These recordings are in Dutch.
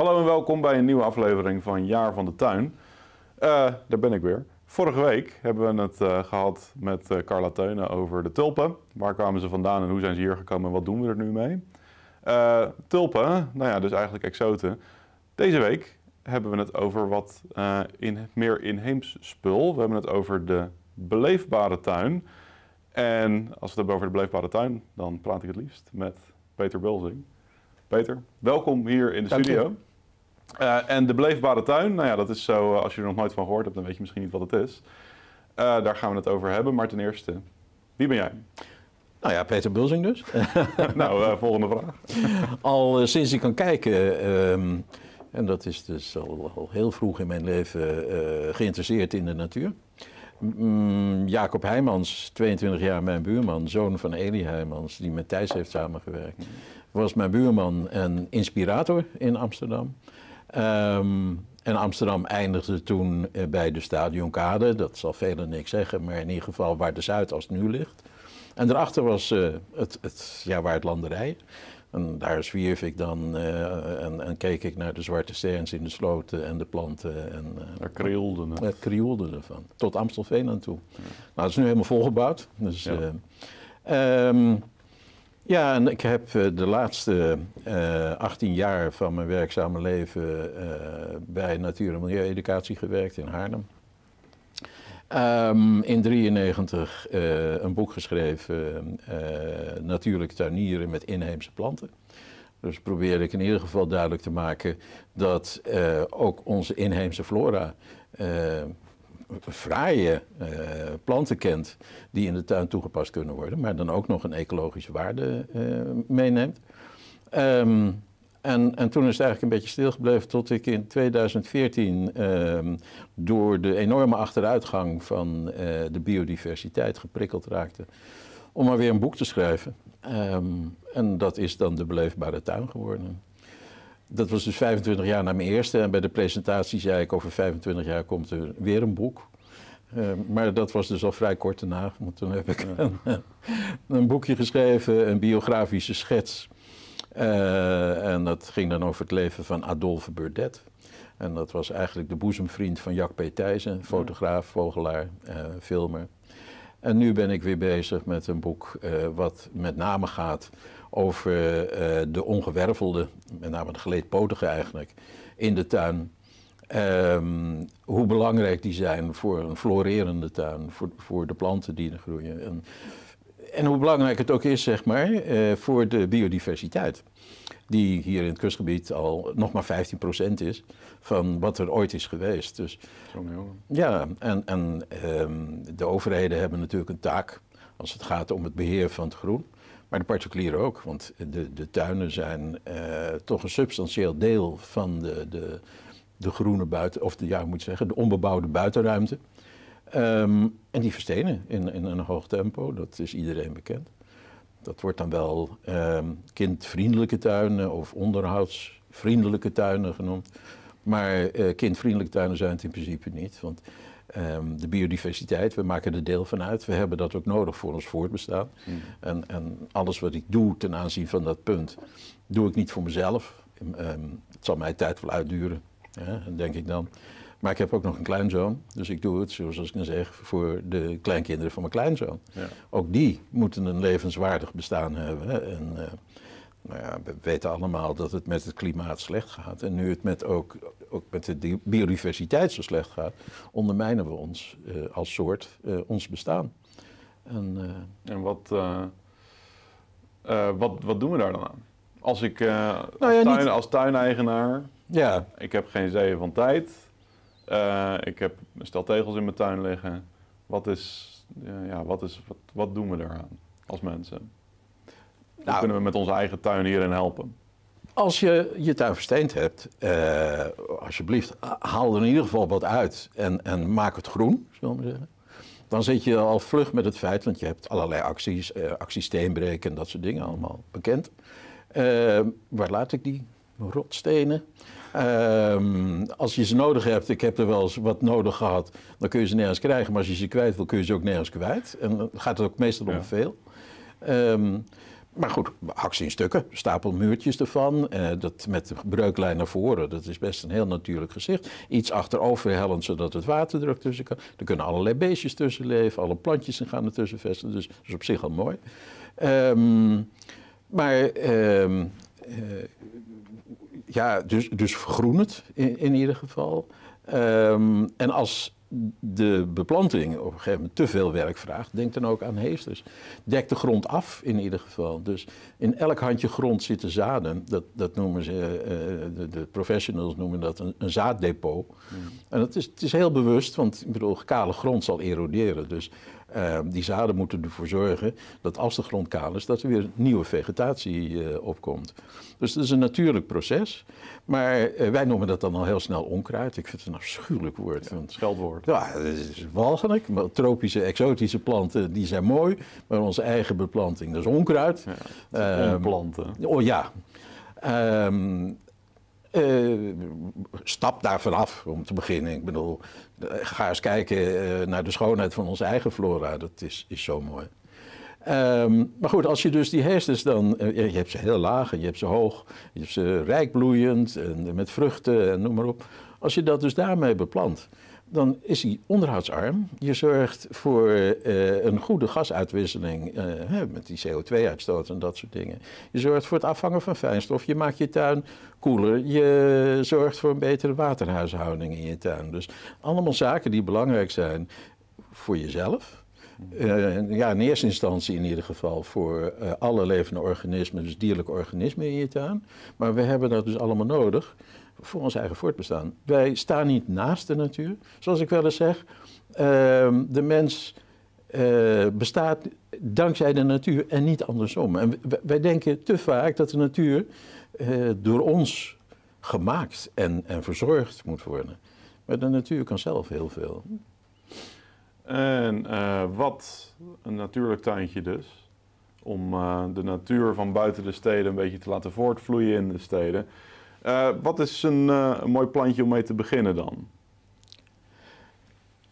Hallo en welkom bij een nieuwe aflevering van Jaar van de Tuin. Uh, daar ben ik weer. Vorige week hebben we het uh, gehad met uh, Carla Teunen over de tulpen. Waar kwamen ze vandaan en hoe zijn ze hier gekomen en wat doen we er nu mee? tulpen, nou ja, dus eigenlijk exoten. Deze week hebben we het over wat in, meer inheems spul. We hebben het over de beleefbare tuin. En als we het hebben over de beleefbare tuin, dan praat ik het liefst met Peter Bulzing. Peter, welkom hier in de studio. Uh, en de beleefbare tuin, nou ja, dat is zo, uh, als je er nog nooit van gehoord hebt, dan weet je misschien niet wat het is. Uh, daar gaan we het over hebben. Maar ten eerste, wie ben jij? Nou ja, Peter Bulzing dus. nou, volgende vraag. al sinds ik kan kijken, um, en dat is dus al, al, heel vroeg in mijn leven, geïnteresseerd in de natuur. Mm, Jacob Heijmans, 22 jaar mijn buurman, zoon van Elie Heijmans, die met Thijs heeft samengewerkt, was mijn buurman en inspirator in Amsterdam. Um, en Amsterdam eindigde toen eh, bij de Stadionkade. Dat zal velen niks zeggen, maar in ieder geval waar de Zuidas nu ligt. En daarachter was uh, het, het, ja, waar het landerij. En daar zwierf ik dan uh, en, en, keek ik naar de zwarte sterns in de sloten en de planten. En, uh, Daar krioelde het. Het krioelde ervan. Tot Amstelveen aan toe. Ja. Nou, dat is nu helemaal volgebouwd. Dus, ja. Um, ja, en ik heb de laatste uh, 18 jaar van mijn werkzame leven uh, bij natuur- en milieueducatie gewerkt in Haarlem. Um, in 1993 uh, een boek geschreven, Natuurlijke tuinieren met inheemse planten. Dus probeerde ik in ieder geval duidelijk te maken dat ook onze inheemse flora fraaie uh, planten kent die in de tuin toegepast kunnen worden, maar dan ook nog een ecologische waarde uh, meeneemt. Um, en, en, toen is het eigenlijk een beetje stilgebleven tot ik in 2014 um, door de enorme achteruitgang van uh, de biodiversiteit geprikkeld raakte om maar weer een boek te schrijven. Um, en dat is dan de beleefbare tuin geworden. Dat was dus 25 jaar na mijn eerste. En bij de presentatie zei ik, over 25 jaar komt er weer een boek. Uh, maar dat was dus al vrij kort daarna. Want toen heb ik een, een boekje geschreven, een biografische schets. Uh, en dat ging dan over het leven van Adolphe Burdet. En dat was eigenlijk de boezemvriend van Jack P. Thijssen, fotograaf, vogelaar, uh, filmer. En nu ben ik weer bezig met een boek wat met name gaat over uh, de ongewervelde, met name de geleedpotige eigenlijk, in de tuin. Um, hoe belangrijk die zijn voor een florerende tuin, voor, voor de planten die er groeien. En, en hoe belangrijk het ook is, zeg maar, uh, voor de biodiversiteit. Die hier in het kustgebied al nog maar 15% is van wat er ooit is geweest. Dus, ja, en, en um, de overheden hebben natuurlijk een taak als het gaat om het beheer van het groen. Maar de particulieren ook, want de, de tuinen zijn uh, toch een substantieel deel van de, de, de groene buiten, of de, ja, ik moet zeggen, de onbebouwde buitenruimte. Um, en die verstenen in, in een hoog tempo, dat is iedereen bekend. Dat wordt dan wel um, kindvriendelijke tuinen of onderhoudsvriendelijke tuinen genoemd. Maar uh, kindvriendelijke tuinen zijn het in principe niet. Want Um, de biodiversiteit, we maken er deel van uit. We hebben dat ook nodig voor ons voortbestaan. Mm. En, en, alles wat ik doe ten aanzien van dat punt, doe ik niet voor mezelf. Um, het zal mij tijd wel uitduren, ja, denk ik dan. Maar ik heb ook nog een kleinzoon, dus ik doe het, zoals ik dan zeg, voor de kleinkinderen van mijn kleinzoon. Ja. Ook die moeten een levenswaardig bestaan hebben. En, uh, nou ja, we weten allemaal dat het met het klimaat slecht gaat. En nu het met ook, ook met de biodiversiteit zo slecht gaat, ondermijnen we ons uh, als soort uh, ons bestaan. En, en wat, wat, wat doen we daar dan aan? Als ik nou als, tuin, niet... als tuineigenaar, ja. ik heb geen zeeën van tijd, ik heb een stel tegels in mijn tuin liggen. Wat, is, ja, wat, is, wat, wat doen we daaraan als mensen? Hoe nou, kunnen we met onze eigen tuin hierin helpen? Als je je tuin versteend hebt, uh, alsjeblieft, haal er in ieder geval wat uit en, en maak het groen, zullen we zeggen. Dan zit je al vlug met het feit, want je hebt allerlei acties, uh, actie steenbreken en dat soort dingen allemaal bekend. Waar laat ik die? Rotstenen. Ehm, als je ze nodig hebt, ik heb er wel eens wat nodig gehad, dan kun je ze nergens krijgen. Maar als je ze kwijt wil, kun je ze ook nergens kwijt. En dan gaat het ook meestal om ja. veel. Um, maar goed, hak ze in stukken, stapel muurtjes ervan. Uh, dat met de breuklijn naar voren, dat is best een heel natuurlijk gezicht. Iets achterover hellen, zodat het waterdruk tussen kan. Er kunnen allerlei beestjes tussen leven, alle plantjes gaan ertussen vestigen. Dus dat is op zich al mooi. Um, maar uh, ja, dus, dus vergroen het in, in ieder geval. Um, en als de beplanting op een gegeven moment te veel werk vraagt, denk dan ook aan heesters. Dek de grond af in ieder geval. Dus in elk handje grond zitten zaden. Dat, dat noemen ze, uh, de, de, professionals noemen dat een, een zaaddepot. Hmm. En dat is, het is heel bewust, want ik bedoel, kale grond zal eroderen. Dus uh, die zaden moeten ervoor zorgen dat als de grond kaal is, dat er weer nieuwe vegetatie uh, opkomt. Dus dat is een natuurlijk proces. Maar uh, wij noemen dat dan al heel snel onkruid. Ik vind het een afschuwelijk woord. Ja, want, scheldwoord. Ja, het is walgelijk. Maar tropische, exotische planten, die zijn mooi. Maar onze eigen beplanting, dat is onkruid. Ja, planten. Oh ja. Um, uh, stap daar vanaf om te beginnen. Ik bedoel, ga eens kijken uh, naar de schoonheid van onze eigen flora. Dat is, is zo mooi. Um, maar goed, als je dus die hersens dan... Je hebt ze heel laag en je hebt ze hoog. Je hebt ze rijk bloeiend en met vruchten en noem maar op. Als je dat dus daarmee beplant dan is hij onderhoudsarm. Je zorgt voor uh, een goede gasuitwisseling hè, met die CO2-uitstoot en dat soort dingen. Je zorgt voor het afvangen van fijnstof. Je maakt je tuin koeler. Je zorgt voor een betere waterhuishouding in je tuin. Dus allemaal zaken die belangrijk zijn voor jezelf. Uh, ja, in eerste instantie in ieder geval voor alle levende organismen, dus dierlijke organismen in je tuin. Maar we hebben dat dus allemaal nodig voor ons eigen voortbestaan. Wij staan niet naast de natuur. Zoals ik wel eens zeg, uh, de mens uh, bestaat dankzij de natuur en niet andersom. En wij denken te vaak dat de natuur uh, door ons gemaakt en, en verzorgd moet worden. Maar de natuur kan zelf heel veel. En uh, wat een natuurlijk tuintje dus. Om de natuur van buiten de steden een beetje te laten voortvloeien in de steden. Uh, wat is een, uh, een, mooi plantje om mee te beginnen dan?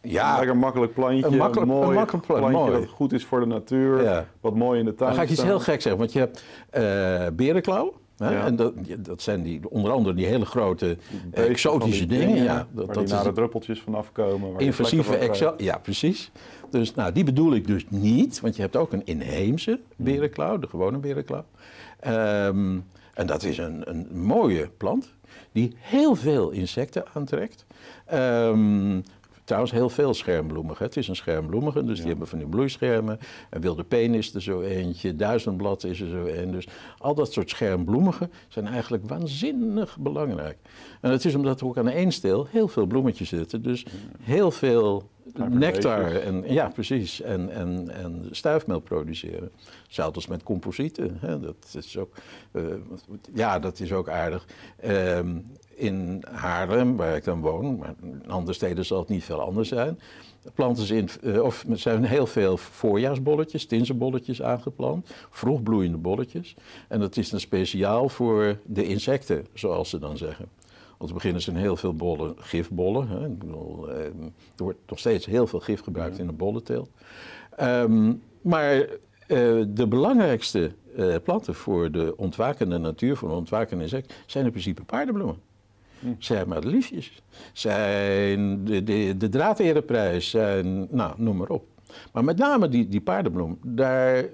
Ja, een makkelijk plantje. Een makkelijk, mooi een makkelijk plantje mooi. dat goed is voor de natuur. Ja. Wat mooi in de tuin Dan ga ik iets staan. heel gek zeggen, want je hebt uh, berenklauw. Hè? Ja. En dat, dat zijn die, onder andere die hele grote exotische dingen. dingen ja, dat, waar dat die nare druppeltjes vanaf komen. Invasieve vlekken van exo Ja, precies. Dus nou, die bedoel ik dus niet, want je hebt ook een inheemse berenklauw, de gewone berenklauw. Um, en dat is een, een mooie plant die heel veel insecten aantrekt. Um, trouwens, heel veel schermbloemigen. Het is een schermbloemige, dus Ja. die hebben van die bloeischermen. Een wilde peen is er zo eentje, duizendblad is er zo een. Dus al dat soort schermbloemigen zijn eigenlijk waanzinnig belangrijk. En dat is omdat er ook aan één steel heel veel bloemetjes zitten. Dus heel veel nectar en, ja, precies, en, en, en stuifmeel produceren. Hetzelfde als met composieten. Hè. Dat, is ook, eh, ja, dat is ook aardig. Ehm, in Haarlem, waar ik dan woon, maar in andere steden zal het niet veel anders zijn, planten ze in, eh, of er zijn heel veel voorjaarsbolletjes, tinsenbolletjes aangeplant, vroegbloeiende bolletjes. En dat is dan speciaal voor de insecten, zoals ze dan zeggen. Om te beginnen zijn heel veel bollen gifbollen. Hè. Ik bedoel, eh, er wordt nog steeds heel veel gif gebruikt in de bollenteelt. Ehm, maar eh, de belangrijkste planten voor de ontwakende natuur, voor de ontwakende insect, zijn in principe paardenbloemen. Zijn madeliefjes, zijn de, de, de draaderenprijs, zijn, nou, noem maar op. Maar met name die, die paardenbloem, daar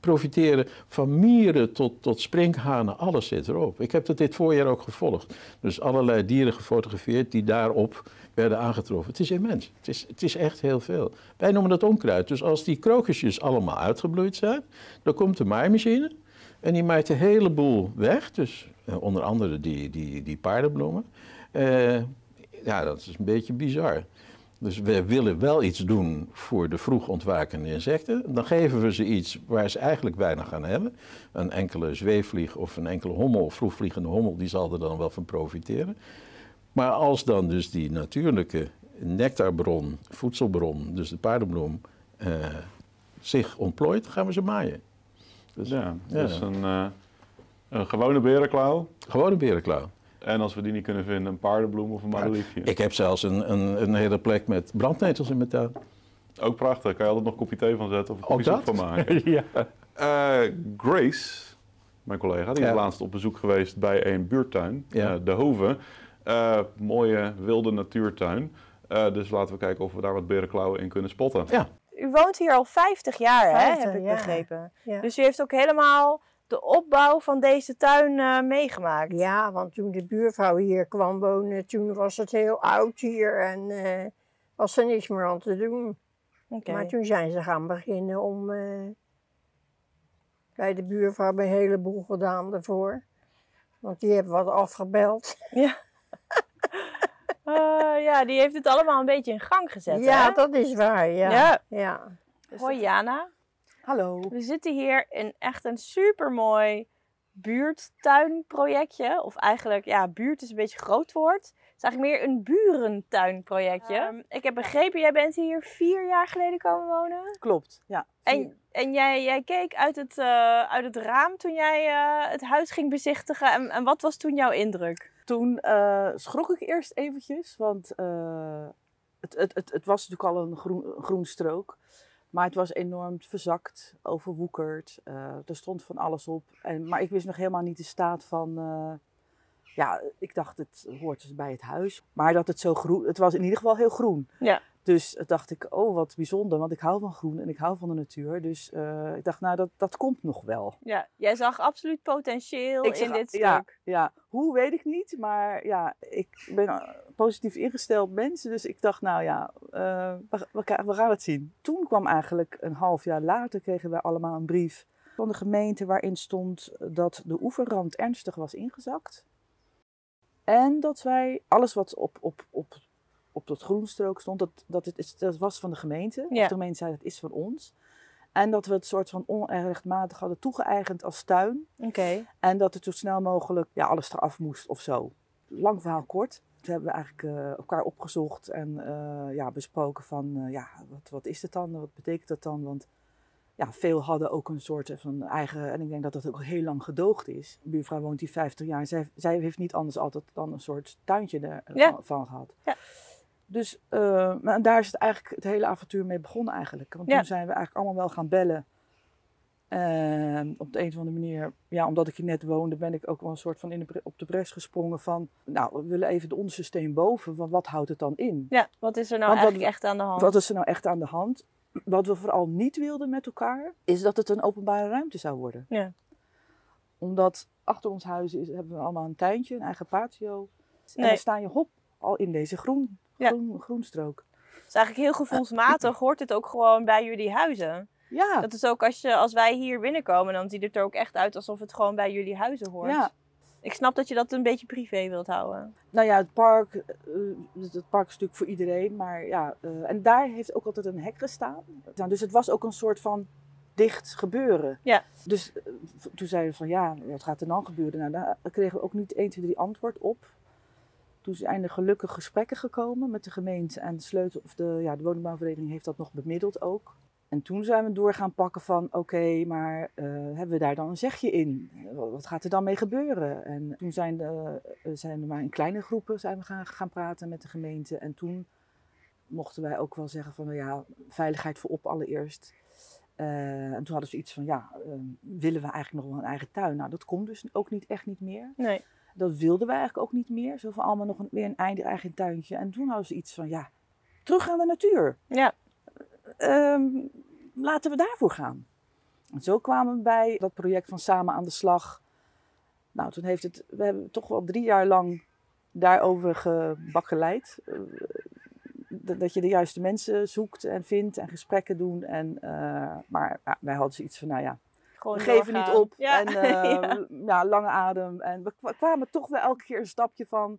profiteren van mieren tot, tot sprinkhanen, alles zit erop. Ik heb dat dit voorjaar ook gevolgd. Dus allerlei dieren gefotografeerd die daarop werden aangetroffen. Het is immens. Het is, het is echt heel veel. Wij noemen dat onkruid. Dus als die krokusjes allemaal uitgebloeid zijn, dan komt de maaimachine en die maait een heleboel weg. Dus eh, onder andere die, die, die paardenbloemen. Eh, ja, dat is een beetje bizar. Dus we willen wel iets doen voor de vroeg ontwakende insecten. Dan geven we ze iets waar ze eigenlijk weinig aan hebben. Een enkele zweefvlieg of een enkele hommel, vroegvliegende hommel, die zal er dan wel van profiteren. Maar als dan dus die natuurlijke nectarbron, voedselbron, dus de paardenbloem, eh, zich ontplooit, gaan we ze maaien. Dus, Ja, dus een, eh, een gewone berenklauw. Gewoon een berenklauw. En als we die niet kunnen vinden, een paardenbloem of een madeliefje. Ik heb zelfs een, een, een hele plek met brandnetels in mijn tuin. Ook prachtig. Kan je altijd nog een kopje thee van zetten of een kopje soep dat? van maken. ja. Eh, Grace, mijn collega, die is Ja. laatst op bezoek geweest bij een buurtuin, Ja. eh, De Hoven. Mooie wilde natuurtuin. Dus laten we kijken of we daar wat berenklauwen in kunnen spotten. Ja. U woont hier al 50 jaar, hè, 50, heb ik ja. begrepen. Ja. Dus u heeft ook helemaal de opbouw van deze tuin eh, meegemaakt. Ja, want toen de buurvrouw hier kwam wonen, toen was het heel oud hier en eh, was er niks meer aan te doen. Oké. Maar toen zijn ze gaan beginnen om eh, bij de buurvrouw een heleboel gedaan daarvoor. Want die hebben wat afgebeld. Ja. Eh, ja, die heeft het allemaal een beetje in gang gezet, ja, hè? dat is waar, ja. Ja. ja. Hoi Jana. Hallo. We zitten hier in echt een supermooi buurttuinprojectje. Of eigenlijk, ja, buurt is een beetje een groot woord. Het is eigenlijk meer een burentuinprojectje. Ehm, ik heb begrepen, jij bent hier vier jaar geleden komen wonen. Klopt, ja. En, en jij, jij keek uit het, eh, uit het raam toen jij eh, het huis ging bezichtigen. En, en wat was toen jouw indruk? Toen eh, schrok ik eerst eventjes, want eh, het, het, het, het was natuurlijk al een groen, strook. Maar het was enorm verzakt, overwoekerd. eh, er stond van alles op. En, maar ik wist nog helemaal niet de staat van... ja, ik dacht het hoort dus bij het huis. Maar dat het zo groen... Het was in ieder geval heel groen. Ja. Dus dacht ik, oh wat bijzonder, want ik hou van groen en ik hou van de natuur. Dus eh, ik dacht, nou dat, dat komt nog wel. Ja, jij zag absoluut potentieel Ik in dit stuk. ja, ja, hoe weet ik niet, maar ja, ik ben een positief ingesteld mensen, dus ik dacht, nou ja, eh, we, we, we gaan het zien. Toen kwam eigenlijk een half jaar later, kregen wij allemaal een brief van de gemeente waarin stond dat de oeverrand ernstig was ingezakt. En dat wij, alles wat op, op, op, op dat groenstrook stond, dat, dat, het, is- dat was van de gemeente. Ja. Of de gemeente zei, dat is van ons. En dat we het soort van onrechtmatig hadden toegeëigend als tuin. Oké. En dat er zo snel mogelijk ja, alles eraf moest of zo. Lang verhaal kort. Toen hebben we eigenlijk eh, elkaar opgezocht en eh, ja, besproken van, eh, ja, wat, wat is het dan? Wat betekent dat dan? Want ja, veel hadden ook een soort van eigen, en ik denk dat dat ook heel lang gedoogd is. De buurvrouw woont hier 50 jaar en zij, zij heeft niet anders altijd dan een soort tuintje ervan Ja. van gehad. Ja. Dus eh, maar daar is het eigenlijk het hele avontuur mee begonnen eigenlijk. Want Ja. toen zijn we eigenlijk allemaal wel gaan bellen. En op de een of andere manier, ja, omdat ik hier net woonde, ben ik ook wel een soort van in de, op de bres gesprongen van, nou, we willen even de onderste steen boven, want wat houdt het dan in? Ja, wat is er nou Want wat eigenlijk echt aan de hand? Wat is er nou echt aan de hand? Wat we vooral niet wilden met elkaar, is dat het een openbare ruimte zou worden. Ja. Omdat achter ons huis is, hebben we allemaal een tuintje, een eigen patio. En Nee. dan sta je hop al in deze groen. Groen, groenstrook. Dus eigenlijk heel gevoelsmatig hoort het ook gewoon bij jullie huizen. Ja, Dat is ook als, je, als wij hier binnenkomen, dan ziet het er ook echt uit alsof het gewoon bij jullie huizen hoort. ja. Ik snap dat je dat een beetje privé wilt houden. Nou ja, het park, eh, het park is natuurlijk voor iedereen, maar ja, eh, en daar heeft ook altijd een hek gestaan. Nou, dus het was ook een soort van dicht gebeuren. Ja. Dus eh, toen zeiden we van ja, wat gaat er dan gebeuren? Nou, daar kregen we ook niet 1, 2, 3 antwoord op. Toen zijn er gelukkig gesprekken gekomen met de gemeente en de sleutel, of de, ja, de woningbouwvereniging heeft dat nog bemiddeld ook. En toen zijn we door gaan pakken van oké, maar eh, hebben we daar dan een zegje in? Wat gaat er dan mee gebeuren? En toen zijn, de, eh, zijn we maar in kleine groepen zijn we gaan, gaan praten met de gemeente. En toen mochten wij ook wel zeggen van nou ja, veiligheid voorop allereerst. Eh, en toen hadden ze iets van ja, willen we eigenlijk nog wel een eigen tuin? Nou, dat komt dus ook niet echt niet meer. Nee. Dat wilden we eigenlijk ook niet meer. Zo van allemaal nog een, weer een eigen, eigen tuintje. En toen hadden ze iets van ja, terug aan de natuur. Ja. Ehm, laten we daarvoor gaan. En zo kwamen we bij dat project van Samen aan de Slag. Nou, toen heeft het, we hebben toch wel drie jaar lang daarover gebakkeleid. Eh, dat je de juiste mensen zoekt en vindt en gesprekken doen. En, eh, maar ja, wij hadden zoiets van, nou ja, Gewoon we geven doorgaan. niet op. Ja. En eh, Ja. lange adem. En we kwa- kwamen toch wel elke keer een stapje van.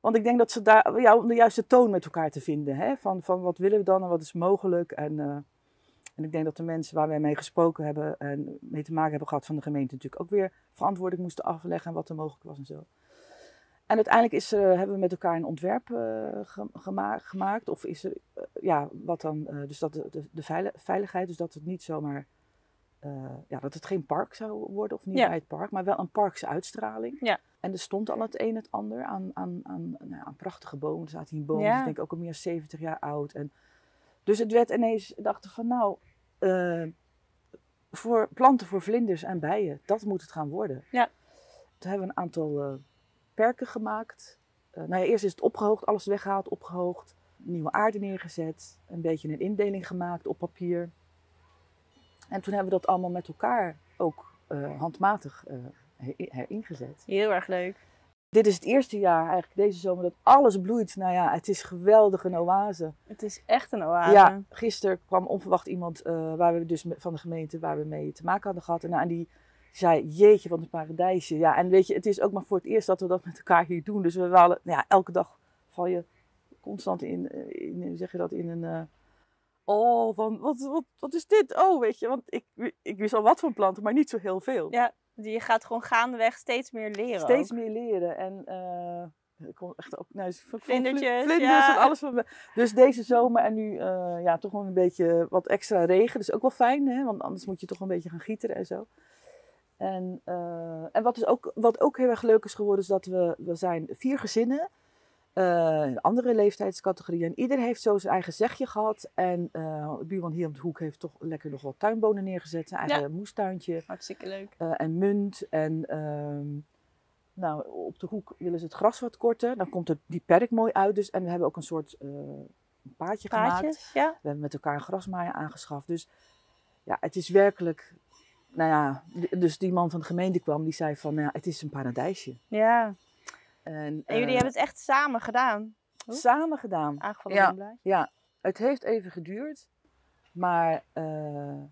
Want ik denk dat ze daar, ja, om de juiste toon met elkaar te vinden. Hè? Van, van wat willen we dan en wat is mogelijk. En, eh, en ik denk dat de mensen waar wij mee gesproken hebben en mee te maken hebben gehad van de gemeente natuurlijk ook weer verantwoording moesten afleggen en wat er mogelijk was en zo. En uiteindelijk is er, hebben we met elkaar een ontwerp eh, ge- gema- gemaakt. Of is er, eh, ja, wat dan, eh, dus dat de, de, de veili- veiligheid, dus dat het niet zomaar, eh, ja, dat het geen park zou worden of niet Ja. bij het park, maar wel een parkse uitstraling. Ja. En er stond al het een en het ander aan, aan, aan, nou, aan prachtige bomen. Er staat hier boom, Ja. die is denk ik ook al meer dan 70 jaar oud. En, dus het werd ineens, dachten van nou, eh, voor planten voor vlinders en bijen. Dat moet het gaan worden. Ja. Toen hebben we een aantal eh, perken gemaakt. Nou ja, eerst is het opgehoogd, alles weggehaald, opgehoogd. Nieuwe aarde neergezet. Een beetje een indeling gemaakt op papier. En toen hebben we dat allemaal met elkaar ook eh, handmatig eh, her- heringezet. Heel erg leuk. Dit is het eerste jaar, eigenlijk deze zomer, dat alles bloeit. Nou ja, het is geweldig een oase. Het is echt een oase. Ja, gisteren kwam onverwacht iemand eh, waar we dus van de gemeente waar we mee te maken hadden gehad. En, nou, en die zei, jeetje, wat een paradijsje. Ja, en weet je, het is ook maar voor het eerst dat we dat met elkaar hier doen. Dus we willen, nou ja, elke dag val je constant in, in zeg je dat, in een... oh, van, wat, wat, wat is dit? Oh, weet je, want ik, ik wist al wat van planten, maar niet zo heel veel. Ja, je gaat gewoon gaandeweg steeds meer leren. Steeds ook. meer leren. En eh, ik kon echt ook nou, Vlindertjes, vlinders ja. en alles. Van. Dus deze zomer en nu eh, ja, toch wel een beetje wat extra regen. Dus ook wel fijn, hè? want anders moet je toch een beetje gaan gieteren en zo. En, eh, en wat, is ook, wat ook heel erg leuk is geworden, is dat we, we zijn vier gezinnen. eh, in andere leeftijdscategorieën. En ieder heeft zo zijn eigen zegje gehad. En eh de buurman hier om de hoek heeft toch lekker nog wat tuinbonen neergezet. Zijn eigen moestuintje. Hartstikke leuk. Eh, en munt. En ehm, nou, op de hoek willen ze het gras wat korten. Dan komt er die perk mooi uit. Dus, en we hebben ook een soort paadje gemaakt. Paadjes, ja. We hebben met elkaar een grasmaaier aangeschaft. Dus ja, het is werkelijk... Nou ja, dus die man van de gemeente kwam, die zei van, nou ja, het is een paradijsje. Ja. En, En eh, jullie hebben het echt samen gedaan. Hoe? samen gedaan. Aangevallen Ja. Ja, het heeft even geduurd, maar eh,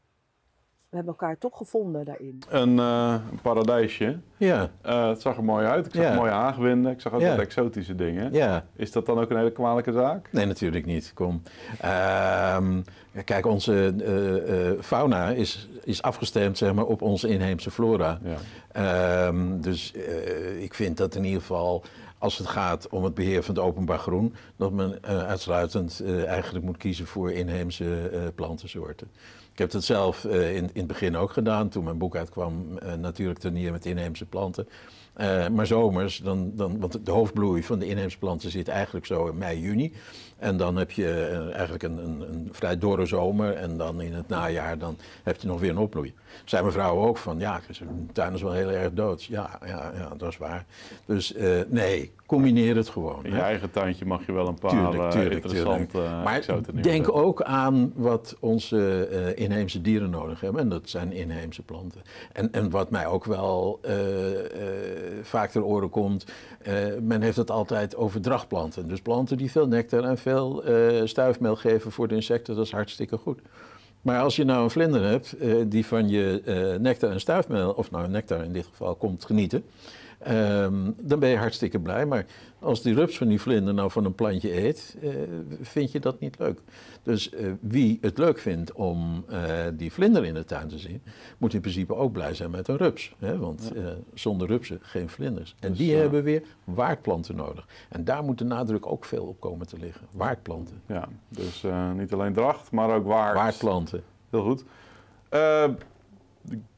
we hebben elkaar toch gevonden daarin. Een, eh, een paradijsje. Ja, Eh, het zag er mooi uit. Ik zag Ja. mooie haagwinden. Ik zag ook Ja. wat exotische dingen. ja. Is dat dan ook een hele kwalijke zaak? Nee, natuurlijk niet. Kom. Ehm, kijk, onze eh, eh, fauna is, is afgestemd zeg maar, op onze inheemse flora. Ja. Ehm, dus eh, ik vind dat in ieder geval, als het gaat om het beheer van het openbaar groen, dat men eh, uitsluitend eh, eigenlijk moet kiezen voor inheemse eh, plantensoorten. Ik heb dat zelf eh, in, in het begin ook gedaan, toen mijn boek uitkwam, eh, natuurlijk turnier met inheemse planten. Eh, maar zomers, dan, dan, want de hoofdbloei van de inheemse planten zit eigenlijk zo in mei, juni. En dan heb je eigenlijk een, een, een vrij dorre zomer. En dan in het najaar dan heb je nog weer een opbloei. Zei mijn vrouw ook van, ja, de tuin is wel heel erg dood. Ja, ja, ja dat is waar. Dus nee, combineer het gewoon. In hè. je eigen tuintje mag je wel een paar Tuurlijk, eh, tuurlijk, interessante eh, Maar denk ook aan wat onze eh, inheemse dieren nodig hebben. En dat zijn inheemse planten. En, en wat mij ook wel eh, vaak ter oren komt. men heeft het altijd over drachtplanten. Dus planten die veel nectar en veel stuifmeel geven voor de insecten. Dat is hartstikke goed. Maar als je nou een vlinder hebt die van je nectar en stuifmeel, of nou nectar in dit geval, komt genieten. Ehm, dan ben je hartstikke blij. Maar als die rups van die vlinder nou van een plantje eet, eh, vind je dat niet leuk. Dus eh, wie het leuk vindt om eh, die vlinder in de tuin te zien, moet in principe ook blij zijn met een rups. Hè? Want zonder rupsen geen vlinders. En Dus, die hebben weer waardplanten nodig. En daar moet de nadruk ook veel op komen te liggen. Waardplanten. Ja, dus niet alleen dracht, maar ook waard. Waardplanten. Heel goed.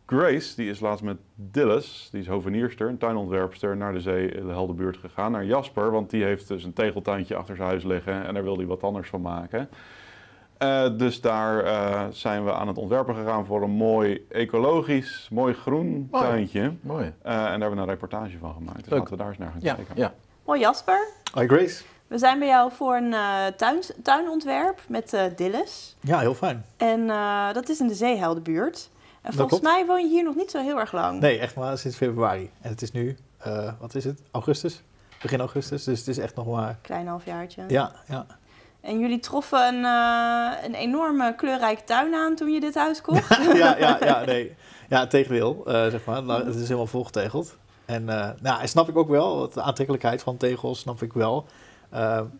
Grace, die is laatst met Dillis, die is hovenierster, een tuinontwerpster, naar de zee, de Helderbuurt gegaan. Naar Jasper, want die heeft dus een tegeltuintje achter zijn huis liggen en daar wil hij wat anders van maken. Eh, dus daar eh, zijn we aan het ontwerpen gegaan voor een mooi ecologisch, mooi groen Mooi. tuintje. Mooi. Eh, en daar hebben we een reportage van gemaakt. Dus Leuk. laten we daar eens naar gaan Ja, kijken. ja. Hoi Jasper. Hi Grace. We zijn bij jou voor een eh, tuin, tuinontwerp met eh Dillis. Ja, heel fijn. En eh, dat is in de Zeeheldenbuurt. En volgens mij woon je hier nog niet zo heel erg lang. Nee, echt maar sinds februari. En het is nu, eh, wat is het? Augustus? Begin augustus. Dus het is echt nog maar. Klein halfjaartje. Ja, ja. En jullie troffen een, eh, een enorme kleurrijke tuin aan toen je dit huis kocht. ja, ja, ja, nee. Ja, tegendeel, eh, zeg maar. Nou, Het is helemaal volgetegeld. En nou, snap ik ook wel. De aantrekkelijkheid van tegels snap ik wel.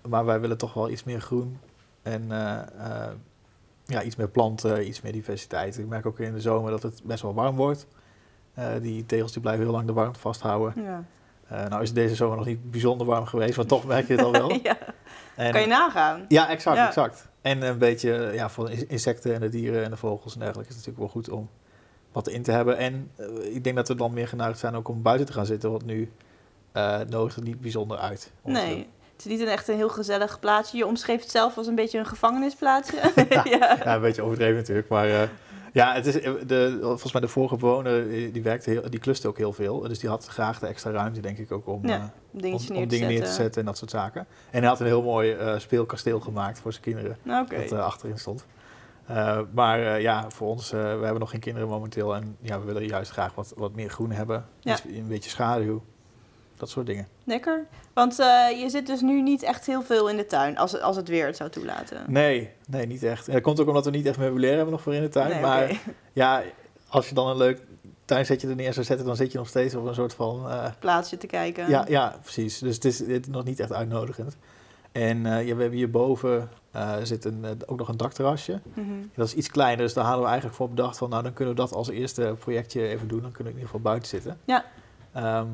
Maar wij willen toch wel iets meer groen. En ja, iets meer planten, iets meer diversiteit. Ik merk ook in de zomer dat het best wel warm wordt. Eh, die tegels die blijven heel lang de warmte vasthouden. ja. Eh, nou is het deze zomer nog niet bijzonder warm geweest, maar toch merk je het al wel. ja. En, Kan je nagaan. Ja, exact, Ja. exact. En een beetje ja, voor de insecten en de dieren en de vogels en dergelijke is het natuurlijk wel goed om wat in te hebben. En eh, ik denk dat we dan meer geneigd zijn ook om buiten te gaan zitten, want nu eh nodigt het niet bijzonder uit. Nee. Het is niet een echt een heel gezellig plaatsje. Je omschreef het zelf als een beetje een gevangenisplaatsje. ja. Ja, een beetje overdreven natuurlijk, maar eh, Ja, het is, eh, de, volgens mij de vorige bewoner, eh, die, werkte heel, die kluste ook heel veel. Dus die had graag de extra ruimte, denk ik, ook om, Ja, dingen neer te zetten. en dat soort zaken. En hij had een heel mooi speelkasteel gemaakt voor zijn kinderen, Oké. dat eh, achterin stond. Maar ja, voor ons, we hebben nog geen kinderen momenteel. En ja, we willen juist graag wat, wat meer groen hebben. Ja. Iets- een beetje schaduw. Dat soort dingen. Lekker. Want eh, je zit dus nu niet echt heel veel in de tuin, als, als het weer het zou toelaten. Nee, nee, niet echt. En dat komt ook omdat we niet echt meubilair hebben nog voor in de tuin. Nee, maar ja, als je dan een leuk tuinzetje er neer zou zetten, dan zit je nog steeds op een soort van... eh, Plaatsje te kijken. Ja, ja, precies. Dus het is, het is nog niet echt uitnodigend. En eh, ja, we hebben hierboven eh zit een, ook nog een dakterrasje. Mhm. Dat is iets kleiner, dus daar hadden we eigenlijk voor bedacht van... nou, dan kunnen we dat als eerste projectje even doen. Dan kunnen we in ieder geval buiten zitten. Ja. Ehm,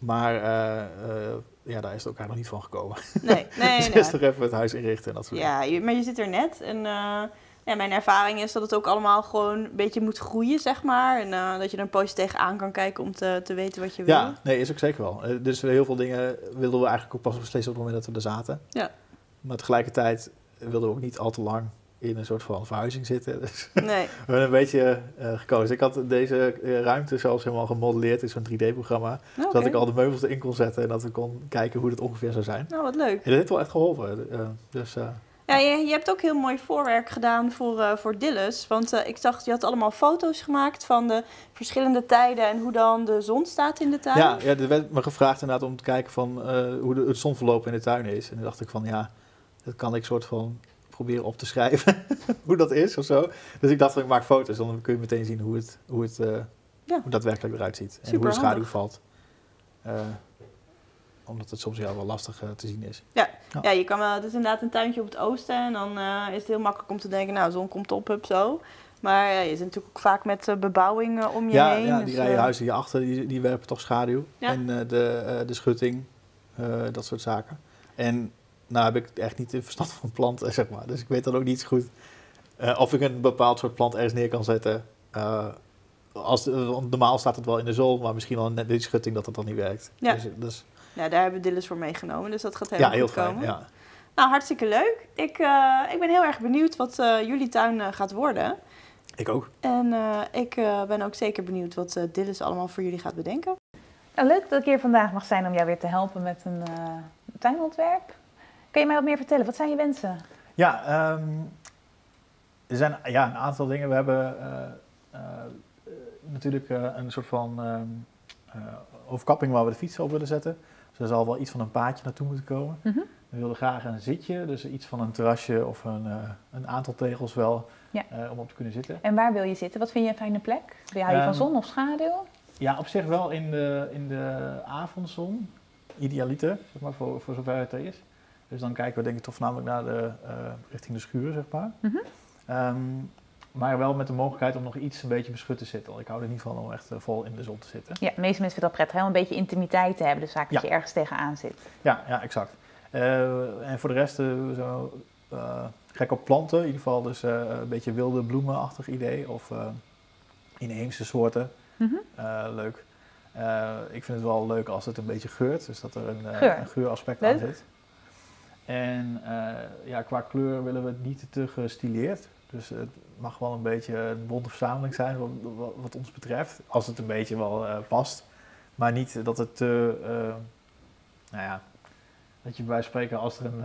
maar eh, eh, ja, daar is het ook eigenlijk nog niet van gekomen. Nee, nee, dus eerst nog even het huis inrichten en dat soort dingen. Ja, je- maar je zit er net. En eh, ja, mijn ervaring is dat het ook allemaal gewoon een beetje moet groeien, zeg maar. En dat je er een poosje tegenaan kan kijken om te, te weten wat je wil. Ja, nee, is ook zeker wel. Dus heel veel dingen wilden we eigenlijk ook pas beslissen op het moment dat we er zaten. Ja. Maar tegelijkertijd wilden we ook niet al te lang in een soort van verhuizing zitten. Dus Nee, we hebben een beetje eh, gekozen. Ik had deze eh, ruimte zelfs helemaal gemodelleerd in zo'n 3D-programma. oké. Zodat ik al de meubels erin kon zetten en dat we kon kijken hoe het ongeveer zou zijn. Nou, wat leuk. En dat heeft wel echt geholpen. eh, dus Ja, je, je hebt ook heel mooi voorwerk gedaan voor, voor Dillis. Want ik zag, je had allemaal foto's gemaakt van de verschillende tijden en hoe dan de zon staat in de tuin. ja, ja, er werd me gevraagd inderdaad om te kijken van hoe de, het zonverloop in de tuin is. En toen dacht ik van ja, dat kan ik soort van proberen op te schrijven hoe dat is of zo. Dus ik dacht van ik maak foto's, dan kun je meteen zien hoe het, hoe het, eh, Ja. hoe dat werkelijk eruit ziet. En hoe de schaduw valt. Eh, omdat het soms ja, wel lastig eh, te zien is. Ja, je kan wel, het is inderdaad een tuintje op het oosten en dan is het heel makkelijk om te denken, nou, zon komt op, hup, zo. Maar ja, je zit natuurlijk ook vaak met bebouwing om je Ja, heen. ja dus, die rijen eh, huizen hierachter, die, die werpen toch schaduw. Ja. En de, de schutting, dat soort zaken. En nou heb ik echt niet de verstand van planten, zeg maar. Dus ik weet dan ook niet zo goed eh, of ik een bepaald soort plant ergens neer kan zetten. Eh, als want normaal staat het wel in de zon, maar misschien wel net die schutting dat het dan niet werkt. Ja. Dus, dus Ja, daar hebben we Dillis voor meegenomen, dus dat gaat helemaal ja, heel goed fijn. komen. Ja. Nou, hartstikke leuk. Ik, eh, ik ben heel erg benieuwd wat eh, jullie tuin eh, gaat worden. Ik ook. En eh, ik eh, ben ook zeker benieuwd wat eh Dillis allemaal voor jullie gaat bedenken. Nou, leuk dat ik hier vandaag mag zijn om jou weer te helpen met een eh, tuinontwerp. Kun je mij wat meer vertellen? Wat zijn je wensen? Ja, ehm, er zijn ja, een aantal dingen. We hebben eh, eh, natuurlijk eh, een soort van ehm, eh, overkapping waar we de fiets op willen zetten. Dus er zal wel iets van een paadje naartoe moeten komen. Mhm. We wilden graag een zitje, dus iets van een terrasje of een, een aantal tegels wel, Ja. om op te kunnen zitten. En waar wil je zitten? Wat vind je een fijne plek? Hou je van Ehm, zon of schaduw? Ja, op zich wel in de, in de avondzon, idealiter, zeg maar, voor, voor zover het er is. Dus dan kijken we denk ik toch voornamelijk naar de, eh, richting de schuur, zeg maar. Mhm. Ehm, maar wel met de mogelijkheid om nog iets een beetje beschut te zitten. Want ik hou er niet van om echt eh, vol in de zon te zitten. Ja, de meeste mensen vinden dat prettig, hè? om een beetje intimiteit te hebben. Dus vaak dat Ja. je ergens tegenaan zit. Ja, ja exact. Eh, en voor de rest, eh, gek op planten. In ieder geval dus een beetje wilde bloemenachtig idee. Of inheemse soorten. Mhm. Leuk. Ik vind het wel leuk als het een beetje geurt. Dus dat er een, Geur. een geuraspect Leuk. aan zit. En eh, ja, qua kleur willen we het niet te gestileerd. Dus het mag wel een beetje een bonte verzameling zijn wat, wat, wat ons betreft. Als het een beetje wel eh, past. Maar niet dat het te... eh, nou ja, dat je bij spreken als er een,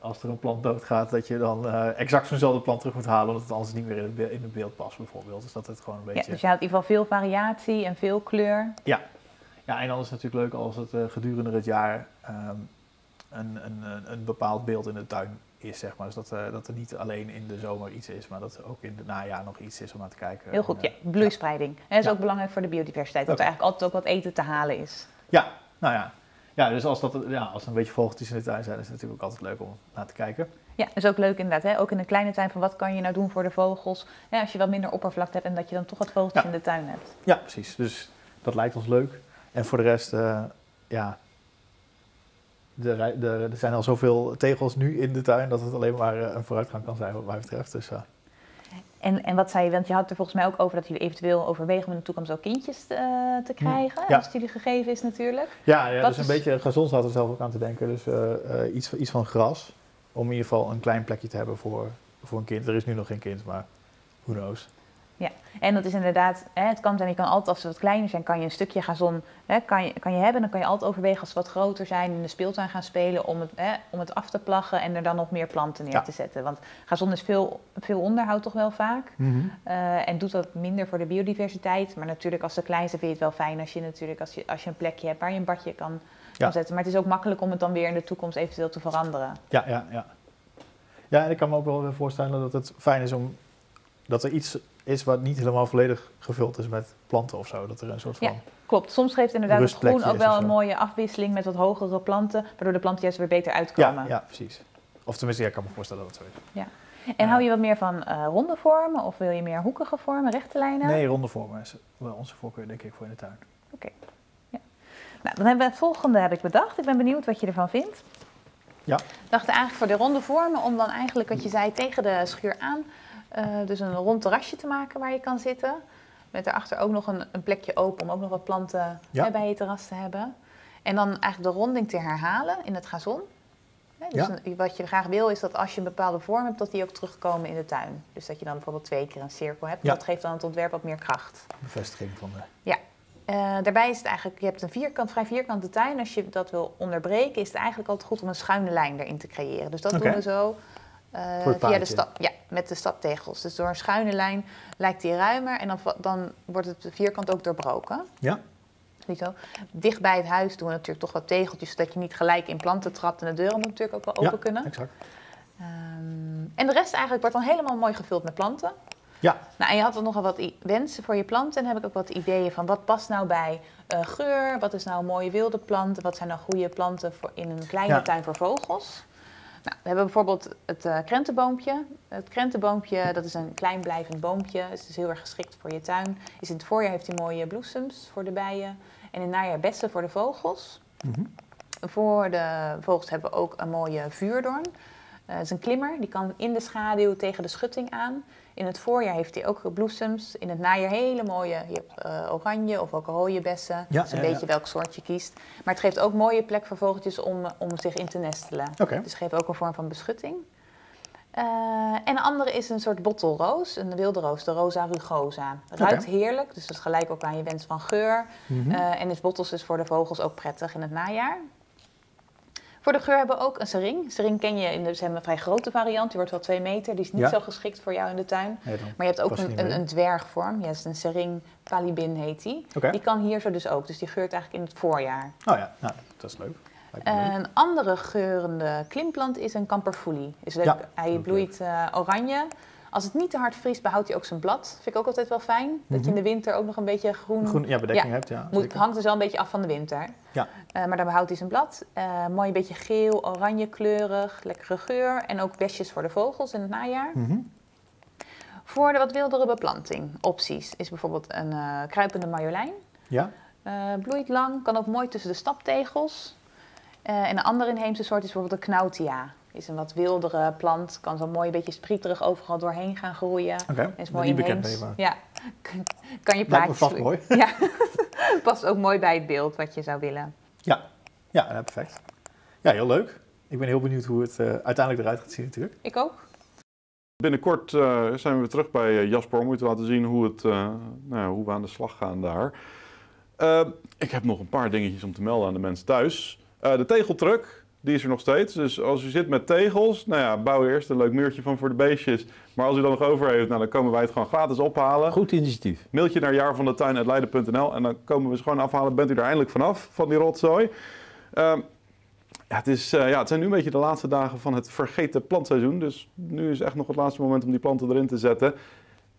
als er een plant doodgaat... dat je dan eh, exact zo'nzelfde plant terug moet halen... omdat het anders niet meer in het, be- in het beeld past bijvoorbeeld. Dus dat het gewoon een Ja, beetje... dus je houdt in ieder geval veel variatie en veel kleur. Ja, en dan is het natuurlijk leuk als het gedurende het jaar ehm, een, een, een, bepaald beeld in de tuin is, zeg maar. Dus dat, eh, dat er niet alleen in de zomer iets is, maar dat er ook in het najaar nog iets is om naar te kijken. Heel goed, En, ja. eh, Bloeispreiding. En dat is Ja. ook belangrijk voor de biodiversiteit. Dat er eigenlijk altijd ook wat eten te halen is. Ja, nou ja. Ja, dus als, dat, ja, als er een beetje vogeltjes in de tuin zijn, is het natuurlijk ook altijd leuk om naar te kijken. Ja, dus ook leuk inderdaad. Hè? Ook in een kleine tuin van wat kan je nou doen voor de vogels. Ja, als je wat minder oppervlakte hebt en dat je dan toch wat vogeltjes Ja. in de tuin hebt. Ja, precies. Dus dat lijkt ons leuk. En voor de rest, eh, ja, er zijn al zoveel tegels nu in de tuin dat het alleen maar eh, een vooruitgang kan zijn wat mij betreft. Dus, eh, En, en wat zei je, want je had er volgens mij ook over dat jullie eventueel overwegen om in de toekomst ook kindjes te, eh, te krijgen. Ja. Als het jullie gegeven is natuurlijk. Ja, ja dus een beetje gezond staat er zelf ook aan te denken. Dus iets, iets van gras. Om in ieder geval een klein plekje te hebben voor, voor een kind. Er is nu nog geen kind, maar who knows. En dat is inderdaad, hè, het kan zijn, je kan altijd als ze wat kleiner zijn, kan je een stukje gazon hè, kan je, kan je hebben. Dan kan je altijd overwegen als ze wat groter zijn in de speeltuin gaan spelen om het, hè, om het af te plaggen en er dan nog meer planten neer Ja. te zetten. Want gazon is veel, veel onderhoud toch wel vaak. Eh, en doet dat minder voor de biodiversiteit. Maar natuurlijk als ze klein zijn vind je het wel fijn als je natuurlijk als je, als je een plekje hebt waar je een badje kan, kan Ja. zetten. Maar het is ook makkelijk om het dan weer in de toekomst eventueel te veranderen. Ja, ja, ja. Ja, en ik kan me ook wel weer voorstellen dat het fijn is om dat er iets is wat niet helemaal volledig gevuld is met planten of zo. Dat er een soort van. Ja. Klopt, soms geeft inderdaad het groen ook wel een mooie afwisseling met wat hogere planten, waardoor de planten juist weer beter Ja, uitkomen. ja, precies. Of tenminste, ja, ik kan me voorstellen dat het zo is. En hou je wat meer van eh, ronde vormen of wil je meer hoekige vormen, rechte lijnen? Nee, ronde vormen is wel onze voorkeur, denk ik, voor in de tuin. Nou, dan hebben we het volgende heb ik bedacht. Ik ben benieuwd wat je ervan vindt. Ja. Ik dacht eigenlijk voor de ronde vormen om dan eigenlijk wat je zei tegen de schuur aan, dus een rond terrasje te maken waar je kan zitten. Met daarachter ook nog een, een plekje open om ook nog wat planten Ja. hè, bij je terras te hebben. En dan eigenlijk de ronding te herhalen in het gazon. Hè, dus Ja. een- wat je graag wil is dat als je een bepaalde vorm hebt, dat die ook terugkomen in de tuin. Dus dat je dan bijvoorbeeld twee keer een cirkel hebt. Ja. Dat geeft dan het ontwerp wat meer kracht. Bevestiging van de. Eh, daarbij is het eigenlijk, je hebt een vierkant, vrij vierkante tuin. Als je dat wil onderbreken, is het eigenlijk altijd goed om een schuine lijn erin te creëren. Dus dat doen we zo via de stap, ja, met de staptegels. Dus door een schuine lijn lijkt die ruimer en dan, dan wordt het vierkant ook doorbroken. Ja. Zo. Dicht bij het huis doen we natuurlijk toch wat tegeltjes, zodat je niet gelijk in planten trapt. En de deuren moeten natuurlijk ook wel open ja, kunnen. exact. Ehm, en de rest eigenlijk wordt dan helemaal mooi gevuld met planten. Ja. Nou, en je had dan nogal wat wensen voor je planten. En heb ik ook wat ideeën van wat past nou bij eh, geur? Wat is nou een mooie wilde plant? Wat zijn nou goede planten voor in een kleine Ja. tuin voor vogels? Nou, we hebben bijvoorbeeld het eh, krentenboompje. Het krentenboompje, dat is een klein blijvend boompje. Dus het is heel erg geschikt voor je tuin. Is in het voorjaar heeft hij mooie bloesems voor de bijen. En in het najaar bessen voor de vogels. Mhm. Voor de vogels hebben we ook een mooie vuurdoorn. Eh, het is een klimmer, die kan in de schaduw tegen de schutting aan. In het voorjaar heeft hij ook bloesems. In het najaar hele mooie, je hebt eh, oranje of ook rode bessen. Ja, dus een ja, beetje welk soort je kiest. Maar het geeft ook mooie plek voor vogeltjes om, om zich in te nestelen. Dus het geeft ook een vorm van beschutting. Eh, en een andere is een soort bottelroos, een wilde roos, de Rosa rugosa. Ruikt heerlijk, dus dat is gelijk ook aan je wens van geur. Mhm. Eh, en is bottels dus voor de vogels ook prettig in het najaar. Voor de geur hebben we ook een sering. Sering ken je, in de, ze hebben een vrij grote variant, die wordt wel 2 meter. Die is niet Ja. zo geschikt voor jou in de tuin. Nee, Maar je hebt ook een, een, dwergvorm. Ja, dat is een sering palibin heet die. Die kan hier zo dus ook. Dus die geurt eigenlijk in het voorjaar. Oh ja, nou, dat is leuk. Een andere geurende klimplant is een kamperfoelie. Ja, hij bloeit eh, oranje. Als het niet te hard vriest, behoudt hij ook zijn blad. Vind ik ook altijd wel fijn. Dat je in de winter ook nog een beetje groen... Groen, ja, bedekking ja. hebt, ja. Moet, hangt dus wel een beetje af van de winter. Ja. Eh, maar dan behoudt hij zijn blad. Eh, mooi een beetje geel, oranje kleurig, lekkere geur. En ook besjes voor de vogels in het najaar. Mhm. Voor de wat wildere beplanting, opties, is bijvoorbeeld een eh, kruipende marjolein. Ja, bloeit lang, kan ook mooi tussen de staptegels. En een andere inheemse soort is bijvoorbeeld de knautia. Is een wat wildere plant, kan zo mooi een beetje sprieterig overal doorheen gaan groeien. oké. Is mooi niet bekend inheems. mee, maar Ja, kan je plaatjes... vast mooi. Ja, past ook mooi bij het beeld wat je zou willen. Ja, ja, perfect. Ja, heel leuk. Ik ben heel benieuwd hoe het eh, uiteindelijk eruit gaat zien natuurlijk. Ik ook. Binnenkort eh, zijn we weer terug bij eh, Jasper om u te laten zien hoe, het, eh, nou ja, hoe we aan de slag gaan daar. Ik heb nog een paar dingetjes om te melden aan de mensen thuis. Eh, de tegeltruck, die is er nog steeds. Dus als u zit met tegels, nou ja, bouw eerst een leuk muurtje van voor de beestjes. Maar als u dan nog over heeft, nou, dan komen wij het gewoon gratis ophalen. Goed initiatief. Mailtje naar jaarvandetuin.leiden.nl en dan komen we ze gewoon afhalen. Bent u er eindelijk vanaf, van die rotzooi. Ehm, ja, het, is, eh, ja, het zijn nu een beetje de laatste dagen van het vergeten plantseizoen. Dus nu is echt nog het laatste moment om die planten erin te zetten.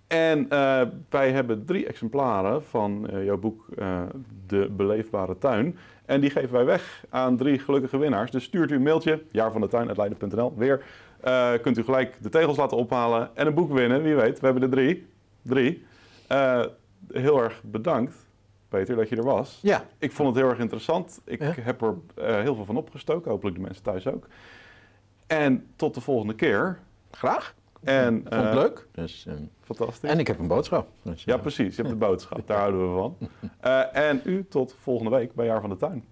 En eh, wij hebben drie exemplaren van eh, jouw boek eh, De Beleefbare Tuin. En die geven wij weg aan drie gelukkige winnaars. Dus stuurt u een mailtje, jaarvandetuin.leiden.nl. Weer kunt u gelijk de tegels laten ophalen en een boek winnen. Wie weet, we hebben er drie. Drie. Heel erg bedankt, Peter, dat je er was. Ja, Ik vond het heel erg interessant. Ik Ja. heb er heel veel van opgestoken. Hopelijk de mensen thuis ook. En tot de volgende keer. graag. En, Vond het eh, leuk. Dus, eh, Fantastisch. en ik heb een boodschap. Dus, Ja, precies. Je hebt de boodschap. Daar houden we van. Eh, en u tot volgende week bij Jaar van de Tuin.